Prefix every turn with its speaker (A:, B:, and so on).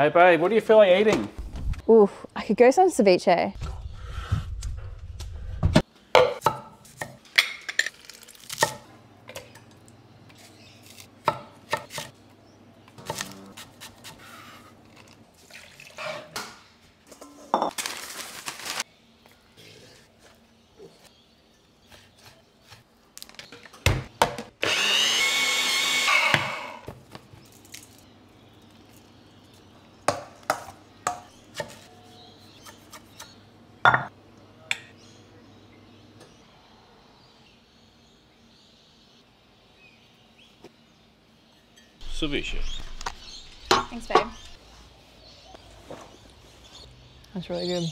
A: Hey babe, what are you feeling eating?
B: Ooh, I could go some ceviche.
A: Ceviche.
B: Thanks, babe.
C: That's really good.